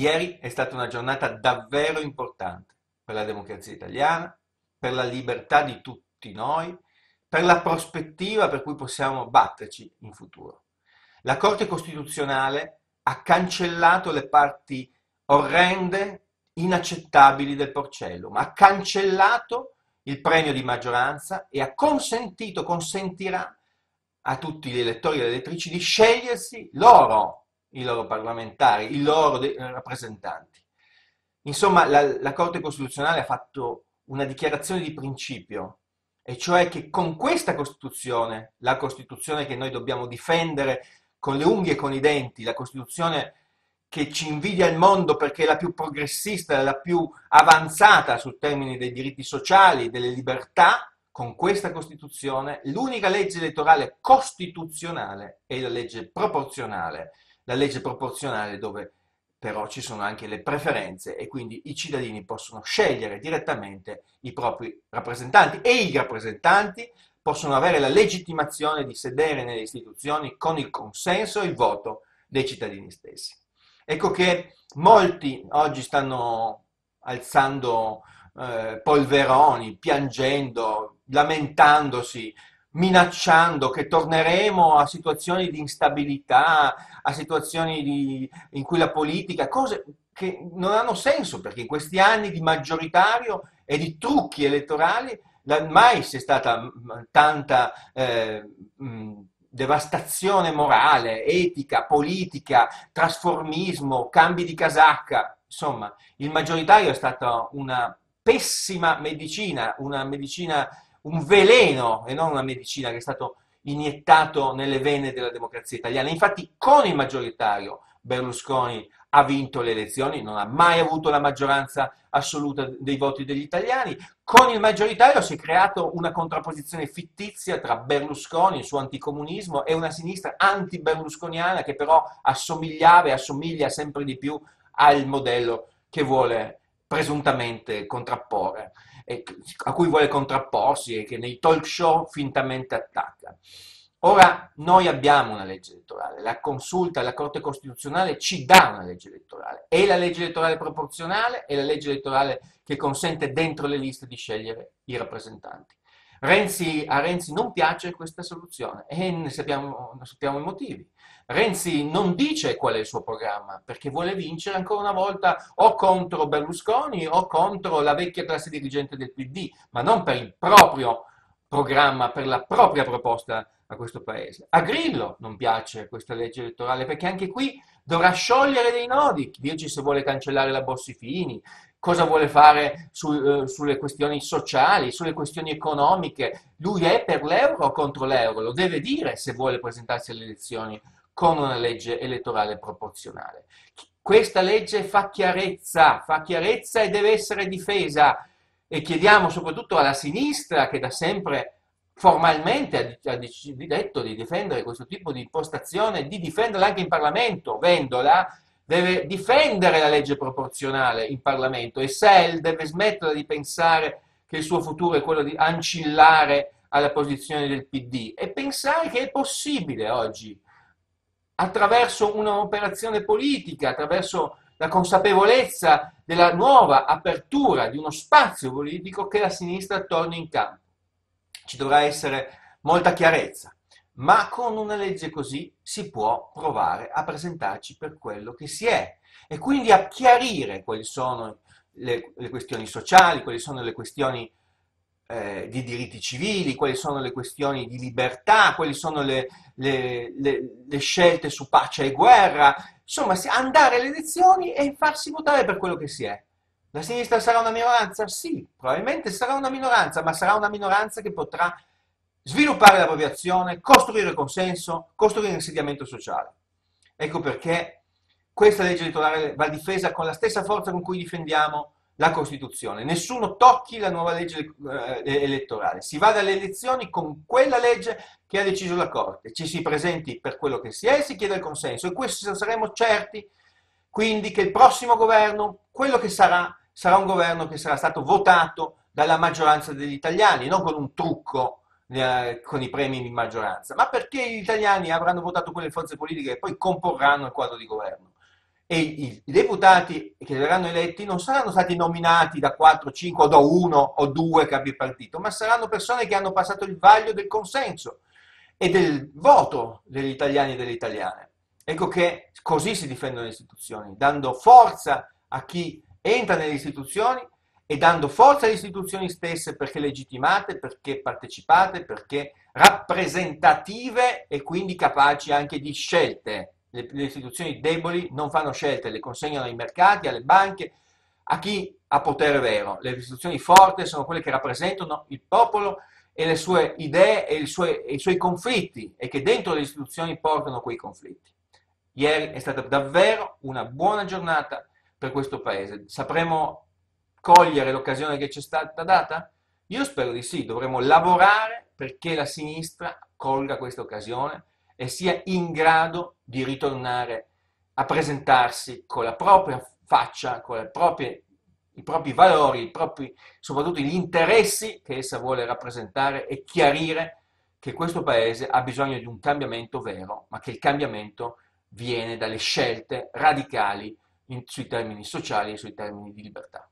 Ieri è stata una giornata davvero importante per la democrazia italiana, per la libertà di tutti noi, per la prospettiva per cui possiamo batterci in futuro. La Corte Costituzionale ha cancellato le parti orrende, inaccettabili del Porcellum, ha cancellato il premio di maggioranza e ha consentito, consentirà a tutti gli elettori e le elettrici di scegliersi loro, i loro parlamentari, i loro eh, rappresentanti. Insomma, la, la Corte Costituzionale ha fatto una dichiarazione di principio, e cioè che con questa Costituzione, la Costituzione che noi dobbiamo difendere con le unghie e con i denti, la Costituzione che ci invidia il mondo perché è la più progressista, la più avanzata sul termine dei diritti sociali, delle libertà, con questa Costituzione l'unica legge elettorale costituzionale è la legge proporzionale, la legge proporzionale dove però ci sono anche le preferenze e quindi i cittadini possono scegliere direttamente i propri rappresentanti e i rappresentanti possono avere la legittimazione di sedere nelle istituzioni con il consenso e il voto dei cittadini stessi. Ecco che molti oggi stanno alzando eh, polveroni, piangendo, lamentandosi, minacciando che torneremo a situazioni di instabilità, a situazioni di, in cui la politica, cose che non hanno senso perché in questi anni di maggioritario e di trucchi elettorali mai c'è stata tanta eh, devastazione morale, etica, politica, trasformismo, cambi di casacca. Insomma, il maggioritario è stata una pessima medicina, una medicina, un veleno e non una medicina che è stato iniettato nelle vene della democrazia italiana. Infatti, con il maggioritario Berlusconi ha vinto le elezioni, non ha mai avuto la maggioranza assoluta dei voti degli italiani. Con il maggioritario si è creata una contrapposizione fittizia tra Berlusconi, il suo anticomunismo, e una sinistra anti-berlusconiana che però assomigliava e assomiglia sempre di più al modello che vuole presuntamente contrapporre, a cui vuole contrapporsi e che nei talk show fintamente attacca. Ora noi abbiamo una legge elettorale, la consulta, la Corte Costituzionale ci dà una legge elettorale, è la legge elettorale proporzionale, è la legge elettorale che consente dentro le liste di scegliere i rappresentanti. Renzi, a Renzi non piace questa soluzione e ne sappiamo, ne sappiamo i motivi. Renzi non dice qual è il suo programma perché vuole vincere ancora una volta o contro Berlusconi o contro la vecchia classe dirigente del PD, ma non per il proprio programma, per la propria proposta a questo paese. A Grillo non piace questa legge elettorale perché anche qui dovrà sciogliere dei nodi, dirci se vuole cancellare la Bossi-Fini, cosa vuole fare su, uh, sulle questioni sociali, sulle questioni economiche. Lui è per l'euro o contro l'euro? Lo deve dire se vuole presentarsi alle elezioni con una legge elettorale proporzionale. Questa legge fa chiarezza, fa chiarezza e deve essere difesa e chiediamo soprattutto alla sinistra che da sempre formalmente ha, detto di difendere questo tipo di impostazione, di difenderla anche in Parlamento, Vendola deve difendere la legge proporzionale in Parlamento. E Sell deve smettere di pensare che il suo futuro è quello di ancillare alla posizione del PD e pensare che è possibile oggi, attraverso un'operazione politica, attraverso la consapevolezza della nuova apertura di uno spazio politico, che la sinistra torni in campo. Ci dovrà essere molta chiarezza, ma con una legge così si può provare a presentarci per quello che si è e quindi a chiarire quali sono le, le questioni sociali, quali sono le questioni eh, di diritti civili, quali sono le questioni di libertà, quali sono le, le, le scelte su pace e guerra, insomma andare alle elezioni e farsi votare per quello che si è. La sinistra sarà una minoranza? Sì, probabilmente sarà una minoranza, ma sarà una minoranza che potrà sviluppare la propria azione, costruire consenso, costruire insediamento sociale. Ecco perché questa legge elettorale va difesa con la stessa forza con cui difendiamo la Costituzione. Nessuno tocchi la nuova legge eh, elettorale. Si va dalle elezioni con quella legge che ha deciso la Corte. Ci si presenti per quello che si è e si chiede il consenso. E questo saremo certi quindi che il prossimo governo, quello che sarà, sarà un governo che sarà stato votato dalla maggioranza degli italiani, non con un trucco eh, con i premi di maggioranza, ma perché gli italiani avranno votato quelle forze politiche che poi comporranno il quadro di governo. E i, deputati che verranno eletti non saranno stati nominati da 4, 5 o da 1 o 2 capi partito, ma saranno persone che hanno passato il vaglio del consenso e del voto degli italiani e delle italiane. Ecco che così si difendono le istituzioni, dando forza a chi entra nelle istituzioni e dando forza alle istituzioni stesse perché legittimate, perché partecipate, perché rappresentative e quindi capaci anche di scelte le, le istituzioni deboli non fanno scelte, le consegnano ai mercati, alle banche, a chi ha potere vero. Le istituzioni forti sono quelle che rappresentano il popolo e le sue idee e, sue, e, i suoi conflitti e che dentro le istituzioni portano quei conflitti. Ieri è stata davvero una buona giornata per questo Paese. Sapremo cogliere l'occasione che ci è stata data? Io spero di sì, dovremo lavorare perché la sinistra colga questa occasione e sia in grado di ritornare a presentarsi con la propria faccia, con proprie, i propri valori, i propri, soprattutto gli interessi che essa vuole rappresentare e chiarire che questo Paese ha bisogno di un cambiamento vero, ma che il cambiamento viene dalle scelte radicali in, sui termini sociali e sui termini di libertà.